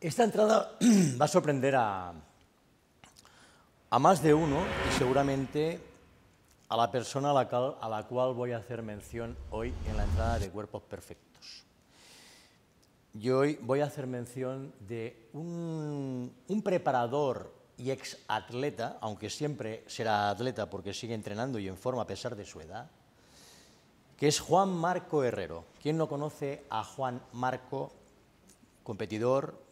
Esta entrada va a sorprender a, a más de uno y seguramente a la persona a la, cual, a la, cual, voy a hacer mención hoy en la entrada de Cuerpos Perfectos. Yo hoy voy a hacer mención de un, un preparador y ex atleta, aunque siempre será atleta porque sigue entrenando y en forma a pesar de su edad, que es Juan Marco Herrero. ¿Quién no conoce a Juan Marco, competidor,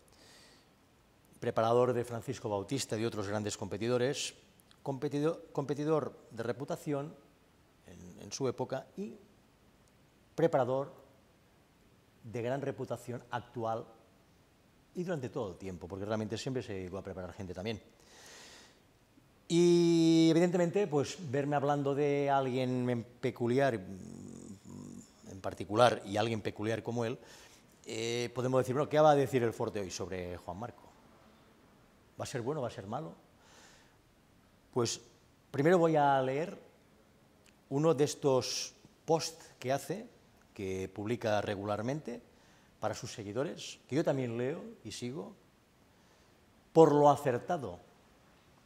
preparador de Francisco Bautista y de otros grandes competidores, competidor, de reputación en, su época y preparador de gran reputación actual y durante todo el tiempo, porque realmente siempre se llegó a preparar gente también. Y evidentemente, pues verme hablando de alguien en peculiar, en particular, y alguien peculiar como él, eh, podemos decir, bueno, ¿qué va a decir el Forte hoy sobre Juan Marco? ¿Va a ser bueno? ¿Va a ser malo? Pues primero voy a leer uno de estos posts que hace, que publica regularmente para sus seguidores, que yo también leo y sigo, por lo acertado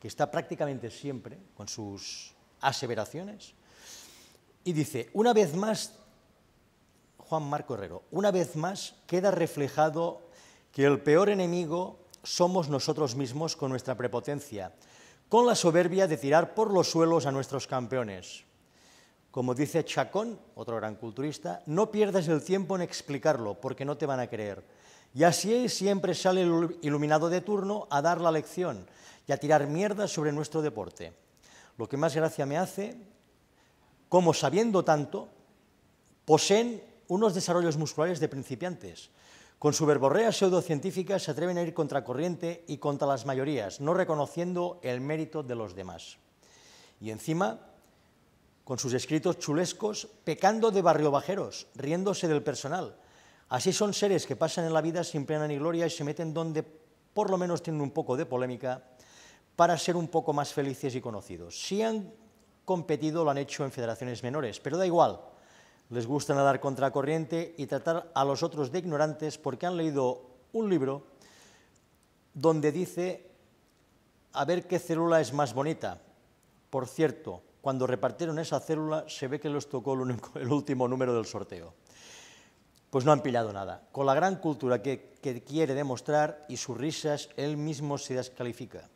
que está prácticamente siempre con sus aseveraciones, y dice, una vez más, Juan Marco Herrero, una vez más queda reflejado que el peor enemigo somos nosotros mismos con nuestra prepotencia, con la soberbia de tirar por los suelos a nuestros campeones. Como dice Chacón, otro gran culturista, no pierdas el tiempo en explicarlo, porque no te van a creer. Y así siempre sale el iluminado de turno a dar la lección y a tirar mierda sobre nuestro deporte. Lo que más gracia me hace, como sabiendo tanto, poseen unos desarrollos musculares de principiantes, con su verborrea pseudocientífica se atreven a ir contracorriente y contra las mayorías, no reconociendo el mérito de los demás. Y encima, con sus escritos chulescos, pecando de barriobajeros, riéndose del personal. Así son seres que pasan en la vida sin pena ni gloria y se meten donde por lo menos tienen un poco de polémica para ser un poco más felices y conocidos. Si han competido, lo han hecho en federaciones menores, pero da igual, les gusta nadar contracorriente y tratar a los otros de ignorantes porque han leído un libro donde dice a ver qué célula es más bonita. Por cierto, cuando repartieron esa célula se ve que les tocó el, último número del sorteo. Pues no han pillado nada. Con la gran cultura que, que quiere demostrar y sus risas, él mismo se descalifica.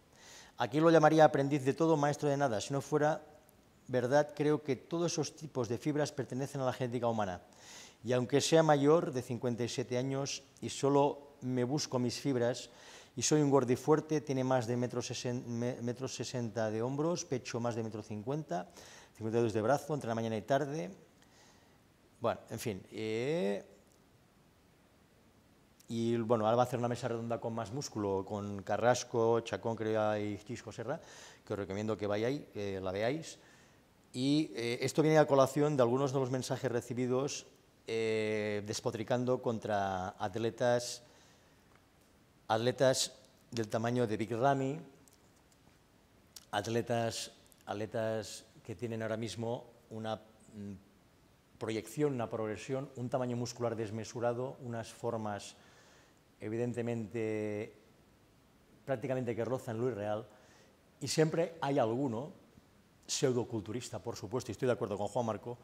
Aquí lo llamaría aprendiz de todo, maestro de nada, si no fuera verdad, creo que todos esos tipos de fibras pertenecen a la genética humana. Y aunque sea mayor, de 57 años, y solo me busco mis fibras, y soy un gordifuerte, tiene más de metro, metro 60 de hombros, pecho más de metro 50, 52 de brazo, entre la mañana y tarde. Bueno, en fin. Eh, y bueno, ahora va a hacer una mesa redonda con más músculo, con Carrasco, Chacón, creo, y Chisco Serra, que os recomiendo que vayáis, la veáis. Y eh, esto viene a colación de algunos de los mensajes recibidos eh, despotricando contra atletas, atletas del tamaño de Big Ramy, atletas, atletas que tienen ahora mismo una mm, proyección, una progresión, un tamaño muscular desmesurado, unas formas evidentemente prácticamente que rozan lo irreal, y siempre hay alguno pseudoculturista, por supuesto, y estoy de acuerdo con Juan Marco,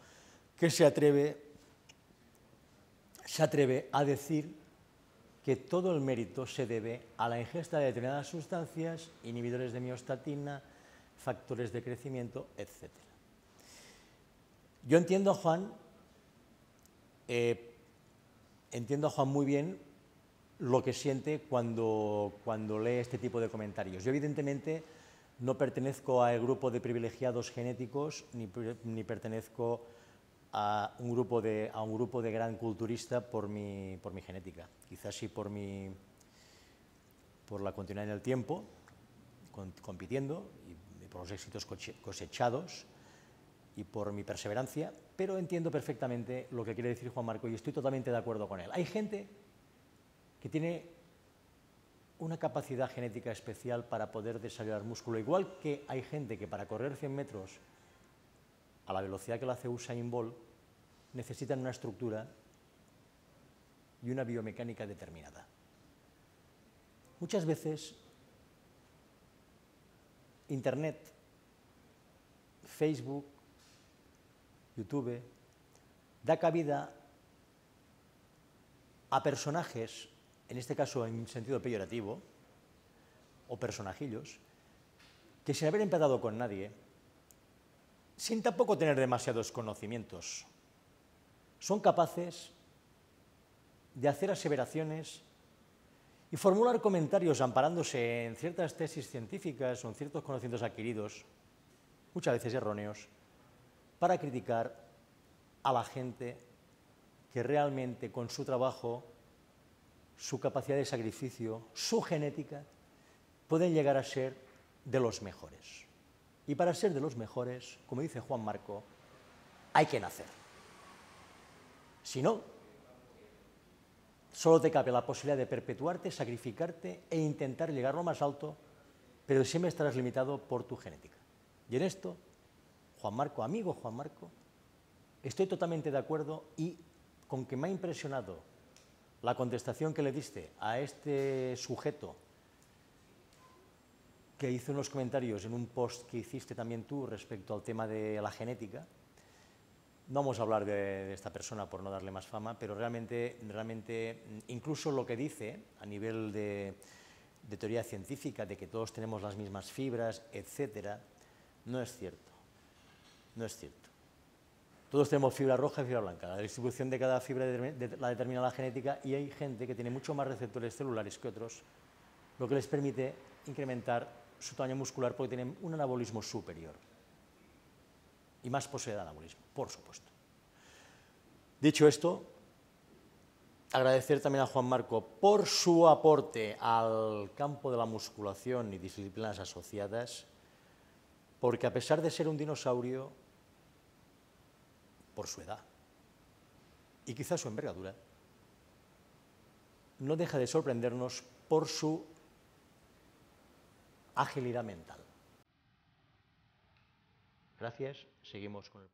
que se atreve, se atreve a decir que todo el mérito se debe a la ingesta de determinadas sustancias, inhibidores de miostatina, factores de crecimiento, etc. Yo entiendo a Juan, eh, entiendo Juan muy bien lo que siente cuando, cuando lee este tipo de comentarios. Yo evidentemente no pertenezco al grupo de privilegiados genéticos ni, ni pertenezco a un, grupo de, a un grupo de gran culturista por mi, por mi genética. Quizás sí por, mi, por la continuidad en el tiempo, compitiendo, y por los éxitos cosechados y por mi perseverancia, pero entiendo perfectamente lo que quiere decir Juan Marco y estoy totalmente de acuerdo con él. Hay gente que tiene una capacidad genética especial para poder desarrollar músculo, igual que hay gente que para correr 100 metros a la velocidad que lo hace Usain Bolt necesitan una estructura y una biomecánica determinada. Muchas veces Internet, Facebook, YouTube, da cabida a personajes, en este caso en sentido peyorativo, o personajillos, que sin haber empezado con nadie, sin tampoco tener demasiados conocimientos, son capaces de hacer aseveraciones y formular comentarios amparándose en ciertas tesis científicas o en ciertos conocimientos adquiridos, muchas veces erróneos, para criticar a la gente que realmente con su trabajo, su capacidad de sacrificio, su genética, pueden llegar a ser de los mejores. Y para ser de los mejores, como dice Juan Marco, hay que nacer. Si no, solo te cabe la posibilidad de perpetuarte, sacrificarte e intentar llegar lo más alto, pero siempre estarás limitado por tu genética. Y en esto, Juan Marco, amigo Juan Marco, estoy totalmente de acuerdo y con que me ha impresionado la contestación que le diste a este sujeto que hizo unos comentarios en un post que hiciste también tú respecto al tema de la genética. No vamos a hablar de, esta persona por no darle más fama, pero realmente, realmente incluso lo que dice a nivel de, de teoría científica, de que todos tenemos las mismas fibras, etcétera, no es cierto. No es cierto. Todos tenemos fibra roja y fibra blanca. La distribución de cada fibra la determina la genética y hay gente que tiene mucho más receptores celulares que otros, lo que les permite incrementar su tamaño muscular porque tienen un anabolismo superior. Y más posee de anabolismo, por supuesto. Dicho esto, agradecer también a Juan Marco por su aporte al campo de la musculación y disciplinas asociadas, porque a pesar de ser un dinosaurio, por su edad. Y quizás su envergadura, no deja de sorprendernos por su agilidad mental. Gracias, seguimos con el